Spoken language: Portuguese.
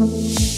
Música